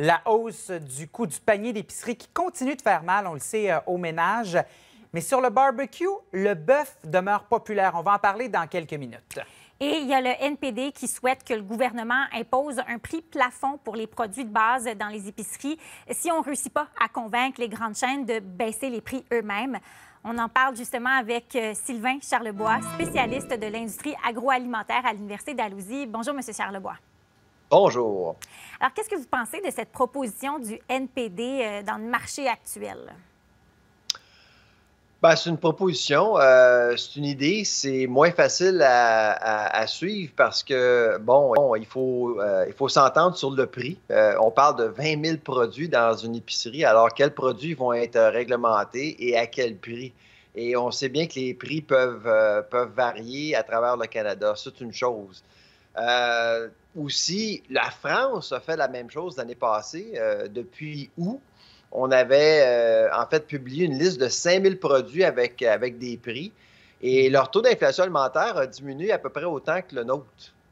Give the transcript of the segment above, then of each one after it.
la hausse du coût du panier d'épicerie qui continue de faire mal, on le sait, aux ménages. Mais sur le barbecue, le bœuf demeure populaire. On va en parler dans quelques minutes. Et il y a le NPD qui souhaite que le gouvernement impose un prix plafond pour les produits de base dans les épiceries si on ne réussit pas à convaincre les grandes chaînes de baisser les prix eux-mêmes. On en parle justement avec euh, Sylvain Charlebois, spécialiste de l'industrie agroalimentaire à l'Université d'Alousie. Bonjour, M. Charlebois. Bonjour. Alors, qu'est-ce que vous pensez de cette proposition du NPD euh, dans le marché actuel? Ben, c'est une proposition, euh, c'est une idée, c'est moins facile à, suivre parce que, bon, il faut, euh, il faut s'entendre sur le prix. Euh, on parle de 20 000 produits dans une épicerie, alors quels produits vont être réglementés et à quel prix? Et on sait bien que les prix peuvent, peuvent varier à travers le Canada, c'est une chose. Aussi, la France a fait la même chose l'année passée. depuis août, on avait euh, en fait publié une liste de 5000 produits avec, avec des prix et mm. leur taux d'inflation alimentaire a diminué à peu près autant que le nôtre.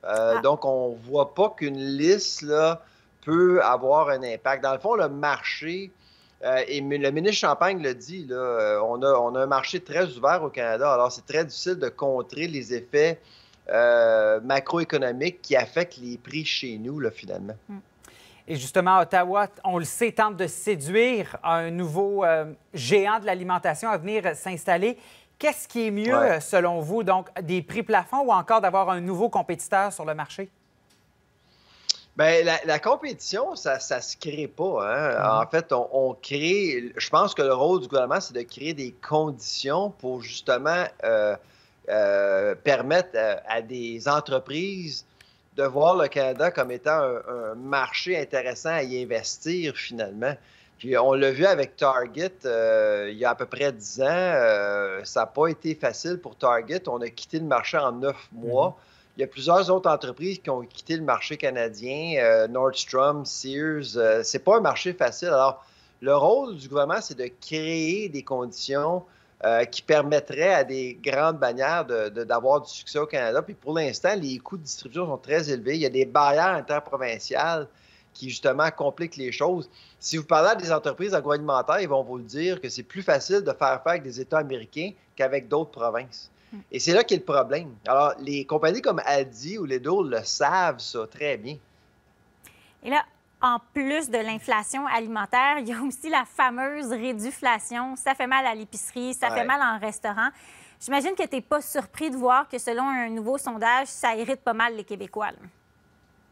Euh, ah. Donc, on ne voit pas qu'une liste là, peut avoir un impact. Dans le fond, le marché, euh, et le ministre Champagne le dit, là, on, a, on a un marché très ouvert au Canada, alors c'est très difficile de contrer les effets macroéconomiques qui affectent les prix chez nous, là, finalement. Mm. Et justement, Ottawa, on le sait, tente de séduire un nouveau euh, géant de l'alimentation à venir s'installer. Qu'est-ce qui est mieux, selon vous, donc des prix plafonds ou encore d'avoir un nouveau compétiteur sur le marché? Bien, la, compétition, ça ne se crée pas. Hein. Mm-hmm. En fait, on, crée. Je pense que le rôle du gouvernement, c'est de créer des conditions pour justement euh, euh, permettre à, des entreprises de voir le Canada comme étant un, marché intéressant à y investir finalement. Puis on l'a vu avec Target euh, il y a à peu près 10 ans. Euh, ça n'a pas été facile pour Target. On a quitté le marché en neuf mois. Mhm. Il y a plusieurs autres entreprises qui ont quitté le marché canadien, euh, Nordstrom, Sears. c'est pas un marché facile. Alors, le rôle du gouvernement, c'est de créer des conditions euh, qui permettrait à des grandes bannières d'avoir du succès au Canada. Puis pour l'instant, les coûts de distribution sont très élevés. Il y a des barrières interprovinciales qui justement compliquent les choses. Si vous parlez à des entreprises agroalimentaires, ils vont vous le dire que c'est plus facile de faire affaire avec des États américains qu'avec d'autres provinces. Hmm. Et c'est là qu'est le problème. Alors, les compagnies comme Aldi ou Lidl le savent ça très bien. Et là, en plus de l'inflation alimentaire, il y a aussi la fameuse réduflation. Ça fait mal à l'épicerie, ça fait mal en restaurant. J'imagine que tu n'es pas surpris de voir que selon un nouveau sondage, ça irrite pas mal les Québécois.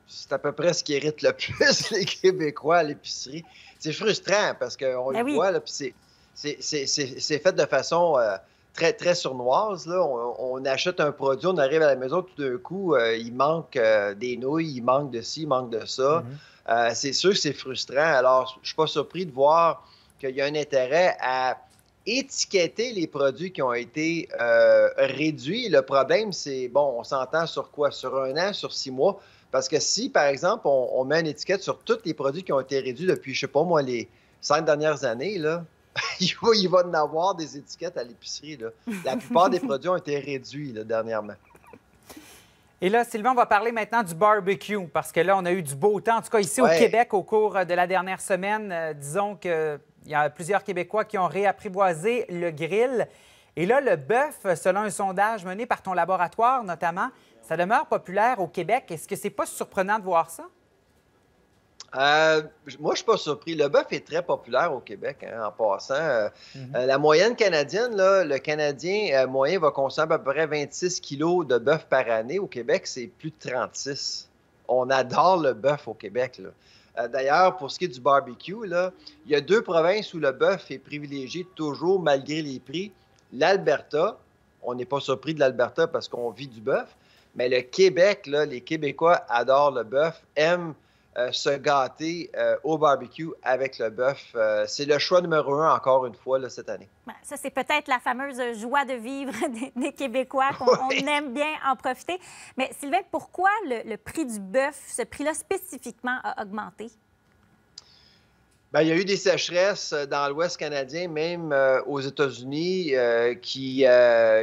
C'est à peu près ce qui irrite le plus les Québécois à l'épicerie. C'est frustrant parce qu'on ben le voit, puis c'est fait de façon euh, très, très sournoise. Là. On, achète un produit, on arrive à la maison, tout d'un coup, euh, il manque euh, des nouilles, il manque de ci, il manque de ça. Mm-hmm. Euh, c'est sûr que c'est frustrant. Alors, je ne suis pas surpris de voir qu'il y a un intérêt à étiqueter les produits qui ont été euh, réduits. Le problème, c'est, bon, on s'entend sur quoi? Sur un an, sur six mois? Parce que si, par exemple, on, met une étiquette sur tous les produits qui ont été réduits depuis, je ne sais pas moi, les cinq dernières années, là, il, va, il va en avoir des étiquettes à l'épicerie. La plupart des produits ont été réduits dernièrement. Et là, Sylvain, on va parler maintenant du barbecue, parce que là, on a eu du beau temps, en tout cas ici au Québec, au cours de la dernière semaine. Euh, disons qu'il y a plusieurs Québécois qui ont réapprivoisé le grill. Et là, le bœuf, selon un sondage mené par ton laboratoire notamment, ça demeure populaire au Québec. Est-ce que c'est pas surprenant de voir ça? Euh, moi, je suis pas surpris. Le bœuf est très populaire au Québec, hein, en passant. Euh, mhm. euh, la moyenne canadienne, le Canadien moyen va consommer à peu près 26 kilos de bœuf par année. Au Québec, c'est plus de 36. On adore le bœuf au Québec. D'ailleurs, pour ce qui est du barbecue, il y a deux provinces où le bœuf est privilégié toujours malgré les prix. L'Alberta, on n'est pas surpris de l'Alberta parce qu'on vit du bœuf, mais le Québec, les Québécois adorent le bœuf, aiment euh, se gâter euh, au barbecue avec le bœuf. Euh, c'est le choix numéro un, encore une fois, là, cette année. Ben, ça, c'est peut-être la fameuse joie de vivre des, Québécois, qu'on aime bien en profiter. Mais Sylvain, pourquoi le, prix du bœuf, ce prix-là spécifiquement, a augmenté? Bien, il y a eu des sécheresses dans l'Ouest canadien, même aux États-Unis, qui,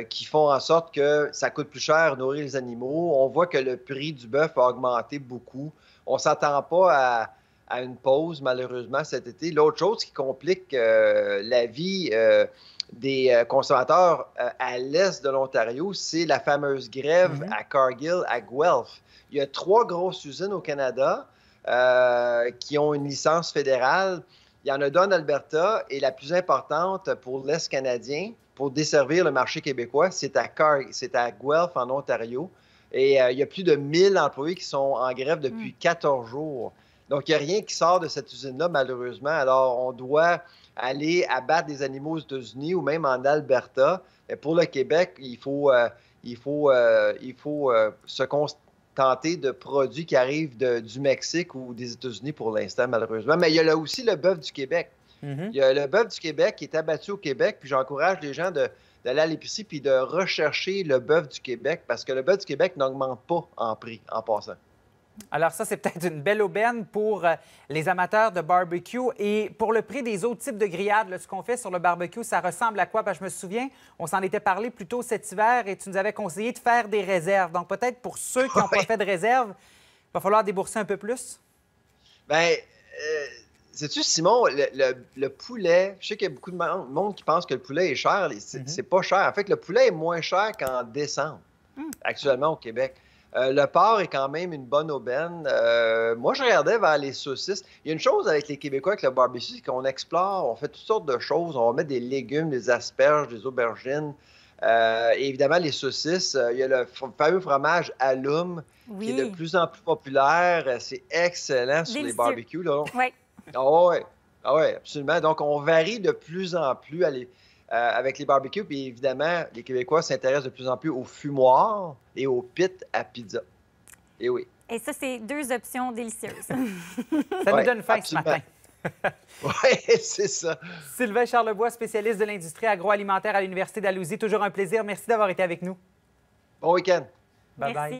qui font en sorte que ça coûte plus cher nourrir les animaux. On voit que le prix du bœuf a augmenté beaucoup on ne s'attend pas à, à une pause, malheureusement, cet été. L'autre chose qui complique euh, la vie euh, des euh, consommateurs à l'est de l'Ontario, c'est la fameuse grève mm-hmm. à Cargill, à Guelph. Il y a trois grosses usines au Canada qui ont une licence fédérale. Il y en a deux en Alberta et la plus importante pour l'Est canadien, pour desservir le marché québécois, c'est à, Car c'est à Guelph, en Ontario. Et il y a plus de 1000 employés qui sont en grève depuis 14 mm. jours. Donc, il n'y a rien qui sort de cette usine-là, malheureusement. Alors, on doit aller abattre des animaux aux États-Unis ou même en Alberta. Mais pour le Québec, il faut, euh, il faut, euh, il faut euh, se contenter de produits qui arrivent du Mexique ou des États-Unis pour l'instant, malheureusement. Mais il y a là aussi le bœuf du Québec. Mm-hmm. Il y a le bœuf du Québec qui est abattu au Québec, puis j'encourage les gens d'aller à l'épicerie puis de rechercher le bœuf du Québec parce que le bœuf du Québec n'augmente pas en prix en passant. Alors ça, c'est peut-être une belle aubaine pour euh, les amateurs de barbecue. Et pour le prix des autres types de grillades, ce qu'on fait sur le barbecue, ça ressemble à quoi? Parce que je me souviens, on s'en était parlé plus tôt cet hiver et tu nous avais conseillé de faire des réserves. Donc peut-être pour ceux qui n'ont pas fait de réserve, il va falloir débourser un peu plus? Bien, euh, sais-tu, Simon, le, poulet, je sais qu'il y a beaucoup de monde qui pense que le poulet est cher. C'est pas cher. En fait, le poulet est moins cher qu'en décembre, mm. actuellement au Québec. Euh, le porc est quand même une bonne aubaine. Euh, moi, je regardais vers les saucisses. Il y a une chose avec les Québécois, avec le barbecue, c'est qu'on explore, on fait toutes sortes de choses. On va mettre des légumes, des asperges, des aubergines. Euh, et évidemment, les saucisses. il y a le fameux fromage alum qui est de plus en plus populaire. C'est excellent sur les barbecues. Là. Oui. Ah ouais. Ah ouais, absolument. Donc, on varie de plus en plus avec les barbecues. Puis évidemment, les Québécois s'intéressent de plus en plus aux fumoirs et au pit à pizza. Et oui. Et ça, c'est deux options délicieuses. ça nous donne faim ce matin. oui, c'est ça. Sylvain Charlebois, spécialiste de l'industrie agroalimentaire à l'Université d'Alousie. Toujours un plaisir. Merci d'avoir été avec nous. Bon week-end. Bye bye.